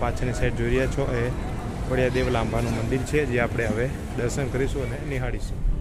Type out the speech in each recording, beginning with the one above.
પાછળની સાઈડ જોઈ રહ્યા છો. એ વડિયાદેવ લાંબાનું મંદિર છે, જે આપણે હવે દર્શન કરીશું અને નિહાળીશું.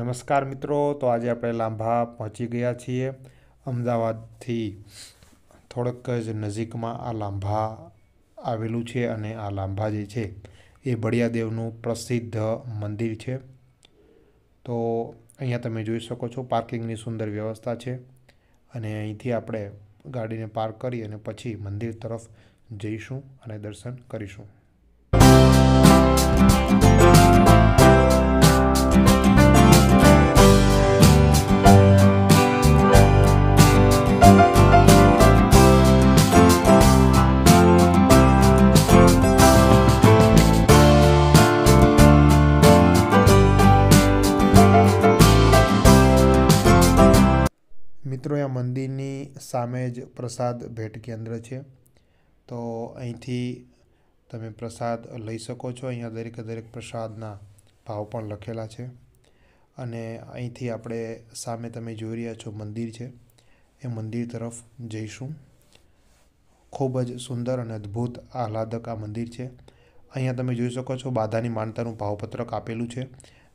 નમસ્કાર મિત્રો, તો આજે આપણે લાંભા પહોંચી ગયા છીએ અમદાવાદથી. થોડોક જ નજીકમાં આ લાંભા આવેલું છે અને આ લાંભા જે છે એ બળિયાદેવનું પ્રસિદ્ધ મંદિર છે. તો અહીંયા તમે જોઈ શકો છો પાર્કિંગની સુંદર વ્યવસ્થા છે અને અહીંથી આપણે ગાડીને પાર્ક કરી અને પછી મંદિર તરફ જઈશું અને દર્શન કરીશું. મિત્રો, આ મંદિરની સામે જ પ્રસાદ ભેટ કેન્દ્ર છે. તો અહીંથી તમે પ્રસાદ લઈ શકો છો. અહીંયા દરેકે દરેક પ્રસાદના ભાવ પણ લખેલા છે. અને અહીંથી આપણે સામે તમે જોઈ રહ્યા છો મંદિર છે. એ મંદિર તરફ જઈશું. ખૂબ જ સુંદર અને અદ્ભુત, આહલાદક આ મંદિર છે. અહીંયા તમે જોઈ શકો છો બાધાની માનતાનું ભાવપત્રક આપેલું છે.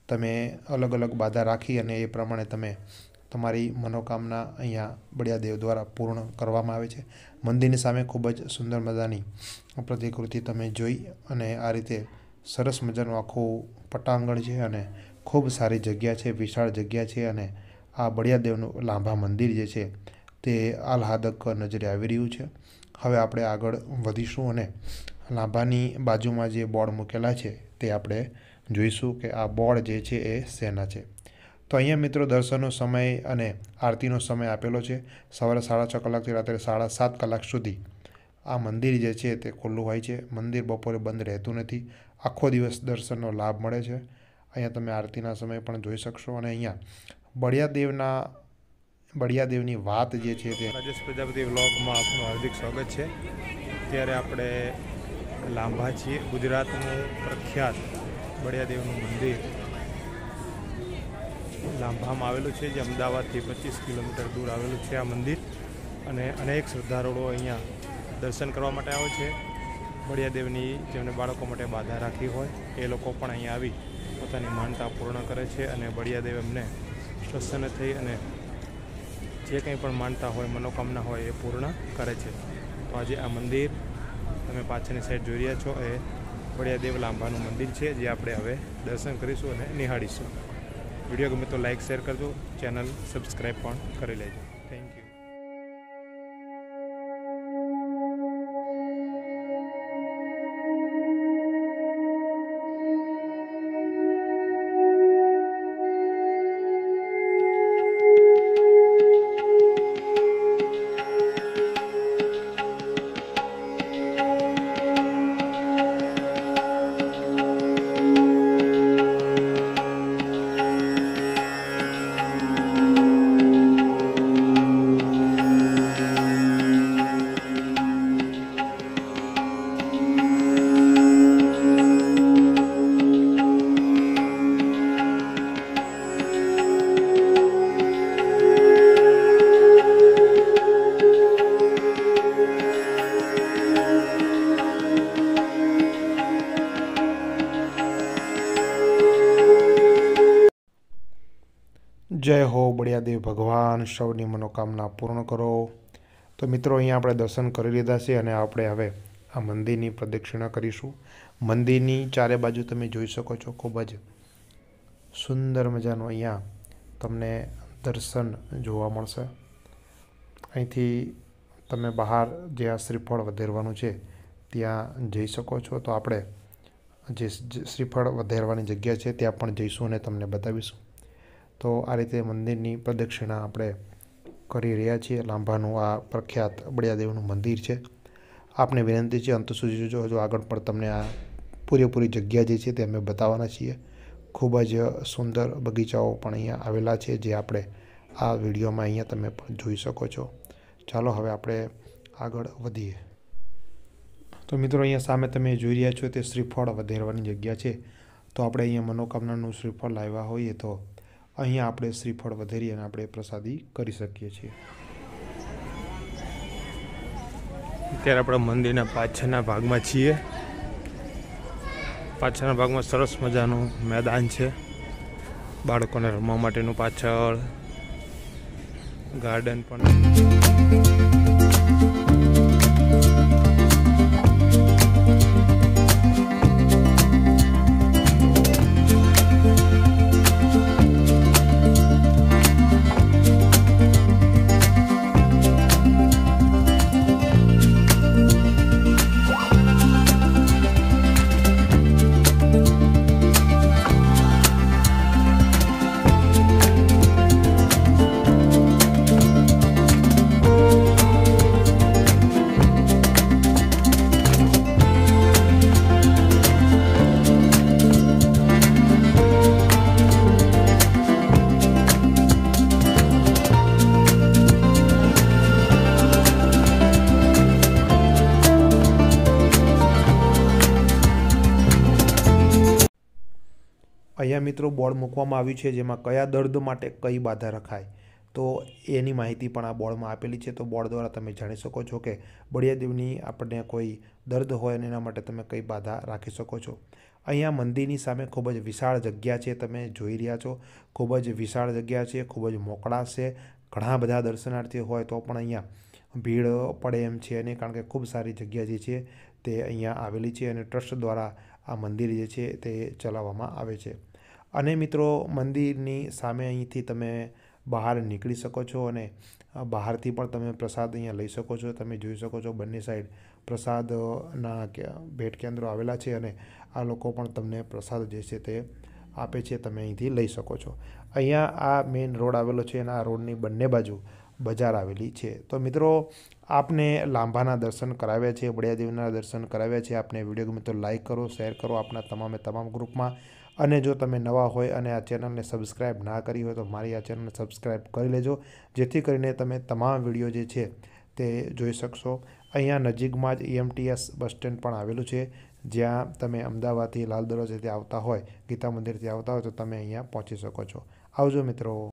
તમે અલગ અલગ બાધા રાખી અને એ પ્રમાણે તમે તમારી મનોકામના અહીંયા બળિયાદેવ દ્વારા પૂર્ણ કરવામાં આવે છે. મંદિરની સામે ખૂબ જ સુંદર મજાની પ્રતિકૃતિ તમે જોઈ અને આ રીતે સરસ મજાનું આખું પટાંગણ છે અને ખૂબ સારી જગ્યા છે, વિશાળ જગ્યા છે અને આ બળિયાદેવનું લાંભા મંદિર જે છે તે આહ્લાદક નજરે આવી રહ્યું છે. હવે આપણે આગળ વધીશું અને લાંભાની બાજુમાં જે બોર્ડ મૂકેલા છે તે આપણે જોઈશું કે આ બોર્ડ જે છે એ શેના છે. તો અહીંયા મિત્રો દર્શનનો સમય અને આરતીનો સમય આપેલો છે. સવારે સાડા છ કલાકથી રાત્રે સાડા સાત કલાક સુધી આ મંદિર જે છે તે ખુલ્લું હોય છે. મંદિર બપોરે બંધ રહેતું નથી. આખો દિવસ દર્શનનો લાભ મળે છે. અહીંયા તમે આરતીના સમય પણ જોઈ શકશો અને અહીંયા બળિયાદેવના બળિયાદેવની વાત જે છે તે રાજેશ પ્રજાપતિ વ્લોગમાં આપનું હાર્દિક સ્વાગત છે. અત્યારે આપણે લાંબા છીએ. ગુજરાતનું પ્રખ્યાત બળિયાદેવનું મંદિર લાંભામાં આવેલું છે, જે અમદાવાદથી પચીસ કિલોમીટર દૂર આવેલું છે આ મંદિર. અને અનેક શ્રદ્ધાળુઓ અહીંયા દર્શન કરવા માટે આવે છે. બળિયાદેવની જેમને બાળકો માટે બાધા રાખી હોય, એ લોકો પણ અહીંયા આવી પોતાની માનતા પૂર્ણ કરે છે અને બળિયાદેવ એમને પ્રસન્ન થઈ અને જે કંઈ પણ માનતા હોય, મનોકામના હોય એ પૂર્ણ કરે છે. તો આજે આ મંદિર તમે પાછળની સાઈડ જોઈ રહ્યા છો, એ બળિયાદેવ લાંભાનું મંદિર છે, જે આપણે હવે દર્શન કરીશું અને નિહાળીશું. વીડિયો ગમે તો લાઇક શેર કરજો. ચેનલ સબસ્ક્રાઈબ પણ કરી લેજો. થેન્ક યુ જય હો બળિયાદેવ ભગવાન, સૌની મનોકામના પૂર્ણ કરો. તો મિત્રો, અહીંયા આપણે દર્શન કરી લીધા છે અને આપણે હવે આ મંદિરની પ્રદક્ષિણા કરીશું. મંદિરની ચારે બાજુ તમે જોઈ શકો છો, ખૂબ જ સુંદર મજાનું અહીંયા તમને દર્શન જોવા મળશે. અહીંથી તમે બહાર જે આ શ્રીફળ વધેરવાનું છે, ત્યાં જઈ શકો છો. તો આપણે જે શ્રીફળ વધેરવાની જગ્યા છે, ત્યાં પણ જઈશું અને તમને બતાવીશું. તો આ રીતે મંદિરની પ્રદક્ષિણા આપણે કરી રહ્યા છીએ. લાંભાનું આ પ્રખ્યાત બળિયાદેવનું મંદિર છે. આપને વિનંતી છે, અંત સુધી જો હજુ આગળ પણ તમને આ પૂરેપૂરી જગ્યા જે છે તે અમે બતાવવાના છીએ. ખૂબ જ સુંદર બગીચાઓ પણ અહીંયા આવેલા છે, જે આપણે આ વિડીયોમાં અહીંયા તમે પણ જોઈ શકો છો. ચાલો, હવે આપણે આગળ વધીએ. તો મિત્રો, અહીંયા સામે તમે જોઈ રહ્યા છો તે શ્રીફળ વધેરવાની જગ્યા છે. તો આપણે અહીંયા મનોકામનાનું શ્રીફળ લાવ્યા હોઈએ તો અહીંયા આપણે શ્રીફળ વધેરી અને આપણે પ્રસાદી કરી શકીએ છીએ. અત્યારે આપણે મંદિરના પાછળના ભાગમાં છીએ. પાછળના ભાગમાં સરસ મજાનું મેદાન છે. બાળકોને રમવા માટેનું પાછળ. ગાર્ડન પણ. અહીંયા મિત્રો બોર્ડ મૂકવામાં આવ્યું છે જેમાં કયા દર્દ માટે કઈ બાધા રખાય. તો એની માહિતી પણ આ બોર્ડમાં આપેલી છે. તો બોર્ડ દ્વારા તમે જાણી શકો છો કે બળિયાદેવની આપણને કોઈ દર્દ હોય અને એના માટે તમે કઈ બાધા રાખી શકો છો. અહીંયા મંદિરની સામે ખૂબ જ વિશાળ જગ્યા છે. તમે જોઈ રહ્યા છો, ખૂબ જ વિશાળ જગ્યા છે, ખૂબ જ મોકળા છે. ઘણા બધા દર્શનાર્થીઓ હોય તો પણ અહીંયા ભીડ પડે એમ છે અને કારણ કે ખૂબ સારી જગ્યા જે છે તે અહીંયા આવેલી છે અને ટ્રસ્ટ દ્વારા આ મંદિર જે છે તે ચલાવવામાં આવે છે. અને મિત્રો, મંદિરની સામે અહીંથી તમે બહાર નીકળી શકો છો અને બહારથી પણ તમે પ્રસાદ અહીંયા લઈ શકો છો. તમે જોઈ શકો છો બંને સાઈડ પ્રસાદના ભેટ કેન્દ્રો આવેલા છે અને આ લોકો પણ તમને પ્રસાદ જે છે તે આપે છે તમે અહીંથી લઈ શકો છો. અહીંયા આ મેઇન રોડ આવેલો છે અને આ રોડની બંને બાજુ બજાર આવેલી છે. તો મિત્રો, આપને લાંબાના દર્શન કરાવ્યા છે વડિયાદેવના દર્શન કરાવ્યા છે. આપને વીડિયો ગમે તો લાઇક કરો, શેર કરો આપના તમામે તમામ ગ્રુપમાં. અને જો તમે નવા હોય અને આ ચેનલને સબસ્ક્રાઈબ ના કરી હોય તો મારી આ ચેનલને સબસ્ક્રાઈબ કરી લેજો. જેથી કરીને તમે તમામ વીડિયો જે છે તે જોઈ શકશો. અહીંયા નજીકમાં જ ઈએમટીએસ બસ સ્ટેન્ડ પણ આવેલું છે. જ્યાં તમે અમદાવાદથી લાલ દરવાજેથી આવતા હોય, ગીતા મંદિરથી આવતા હોય, તો તમે અહીંયા પહોંચી શકો છો. આવજો મિત્રો.